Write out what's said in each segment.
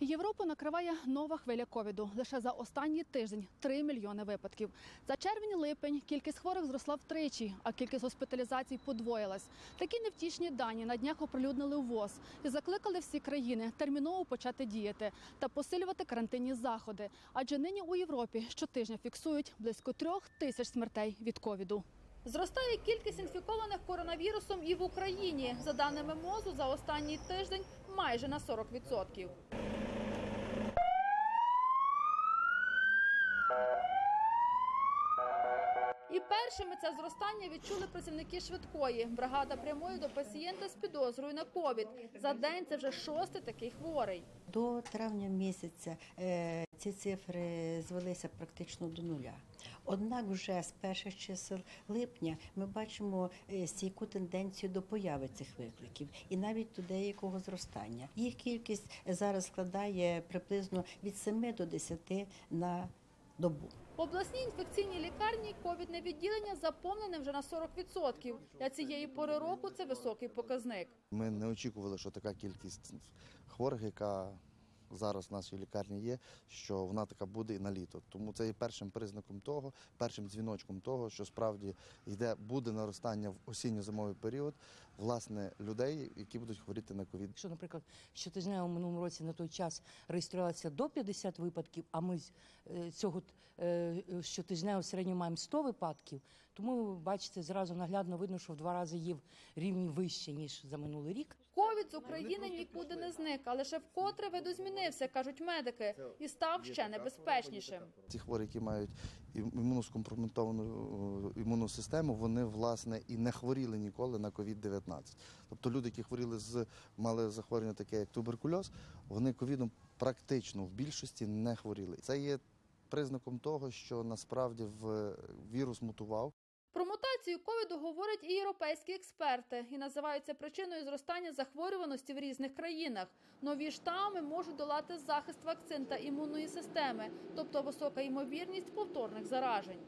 Європу накриває нова хвиля ковіду. Лише за останній тиждень 3 мільйони випадків. За червень-липень кількість хворих зросла втричі, а кількість госпіталізацій подвоїлась. Такі невтішні дані на днях оприлюднили ВОЗ і закликали всі країни терміново почати діяти та посилювати карантинні заходи. Адже нині у Європі щотижня фіксують близько трьох тисяч смертей від ковіду. Зростає кількість інфікованих коронавірусом і в Україні. За даними МОЗу, за останній тиждень майже на 40%. І першими це зростання відчули працівники швидкої. Бригада прямує до пацієнта з підозрою на ковід. За день це вже шостий такий хворий. До травня місяця е, ці цифри звелися практично до нуля. Однак, вже з перших чисел липня ми бачимо е, стійку тенденцію до появи цих викликів і навіть до деякого зростання. Їх кількість зараз складає приблизно від 7 до 10 на добу. В обласній інфекційній лікарні ковідне відділення заповнене вже на 40%. Для цієї пори року це високий показник. Ми не очікували, що така кількість хворих, яка зараз в нашій лікарні є, що вона така буде і на літо. Тому це є першим признаком того, першим дзвіночком того, що справді йде буде наростання в осінньо-зимовий період власне людей, які будуть хворіти на ковід. Якщо, наприклад, щотижнево в минулому році на той час реєструвалося до 50 випадків, а ми з е, цього е, щотижнево в середньому маємо 100 випадків, тому бачите, зразу наглядно видно, що в два рази є рівні вище, ніж за минулий рік. Ковід з України нікуди не зник, а лише вкотре видозмінився, кажуть медики, і став ще небезпечнішим. Ті хворі, які мають імуноскомпрометовану е, імунну систему, вони власне і не хворіли ніколи на COVID-19. Тобто люди, які хворіли з мали захворювання, таке як туберкульоз, вони ковідом практично в більшості не хворіли. Це є признаком того, що насправді в вірус мутував. Про мутацію ковіду говорять і європейські експерти і називають це причиною зростання захворюваності в різних країнах. Нові штами можуть долати захист вакцин та імунної системи, тобто висока ймовірність повторних заражень.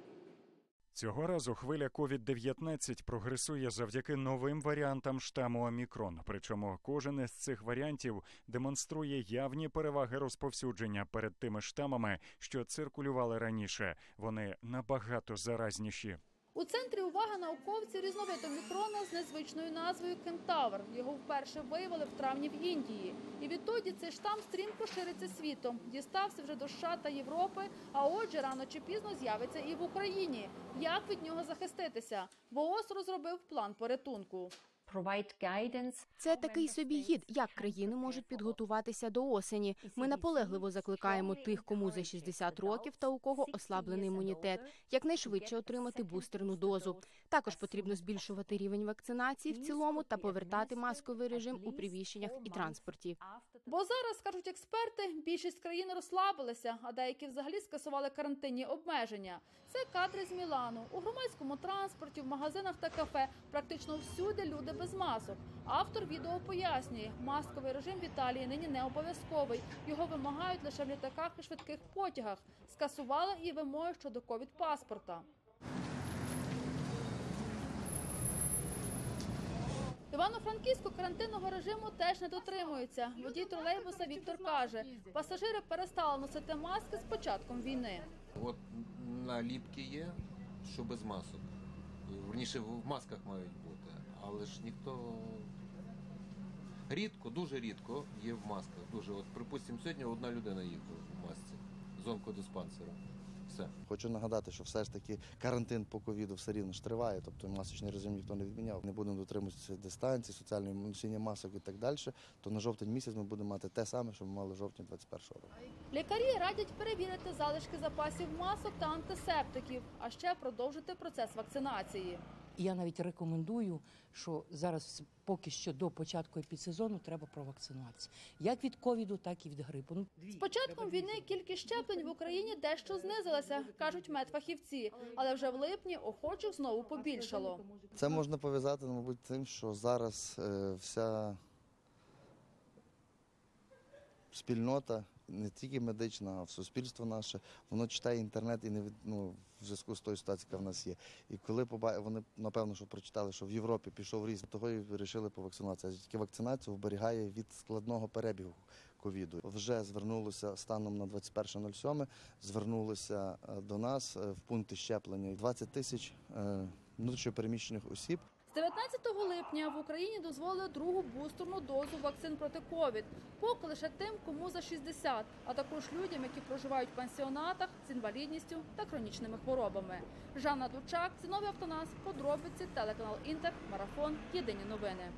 Цього разу хвиля COVID-19 прогресує завдяки новим варіантам штаму Омікрон. Причому кожен із цих варіантів демонструє явні переваги розповсюдження перед тими штамами, що циркулювали раніше. Вони набагато заразніші. У центрі уваги науковців різновиду мікрона з незвичною назвою Кентавр. Його вперше виявили в травні в Індії. І відтоді цей штам стрімко шириться світом. Дістався вже до США та Європи, а отже, рано чи пізно з'явиться і в Україні. Як від нього захиститися? ВООЗ розробив план порятунку. Це такий собі гід, як країни можуть підготуватися до осені. Ми наполегливо закликаємо тих, кому за 60 років та у кого ослаблений імунітет, якнайшвидше отримати бустерну дозу. Також потрібно збільшувати рівень вакцинації в цілому та повертати масковий режим у приміщеннях і транспорті. Бо зараз, кажуть експерти, більшість країн розслабилися, а деякі взагалі скасували карантинні обмеження. Це кадри з Мілану. У громадському транспорті, в магазинах та кафе практично всюди люди без масок. Автор відео пояснює, масковий режим в Італії нині не обов'язковий. Його вимагають лише в літаках і швидких потягах. Скасували і вимоги щодо ковід-паспорта. Івано-Франківську карантинного режиму теж не дотримуються. Водій тролейбуса Віктор каже, пасажири перестали носити маски з початком війни. От наліпки є, що без масок. Верніше в масках мають бути, але ж ніхто рідко, дуже рідко є в масках. Дуже от, припустимо, сьогодні одна людина їхала в масці з онкодиспансеру. Все. Хочу нагадати, що все ж таки карантин по ковіду все рівно ж триває, тобто масочний режим ніхто не відміняв. Не будемо дотримуватися дистанції, соціальної носіння масок і так далі. То на жовтень місяць ми будемо мати те саме, що ми мали жовтня 21-го року. Лікарі радять перевірити залишки запасів масок та антисептиків, а ще продовжити процес вакцинації. І я навіть рекомендую, що зараз поки що до початку епідсезону треба провакцинуватися. Як від ковіду, так і від грипу. Ну, З початком війни кількість щеплень в Україні дещо знизилася, кажуть медфахівці, але вже в липні охочих знову побільшало. Це можна пов'язати, мабуть, тим, що зараз е, вся спільнота, не тільки медична, а в суспільство наше, воно читає інтернет і не від, ну, в зв'язку з тою ситуацією, яка в нас є. І коли поба... вони напевно що прочитали, що в Європі пішов ріст, того і вирішили повакцинуватися. Адже Тільки вакцинація вберігає від складного перебігу ковіду. Вже звернулося станом на 21.07, звернулися е, до нас е, в пункти щеплення 20 тисяч е, внутрішньопереміщених осіб. З 19 липня в Україні дозволили другу бустерну дозу вакцин проти ковід. Поки лише тим, кому за 60, а також людям, які проживають в пансіонатах з інвалідністю та хронічними хворобами. Жанна Дучак, Ціновий Автонас, подробиці, телеканал Інтер, марафон. Єдині новини.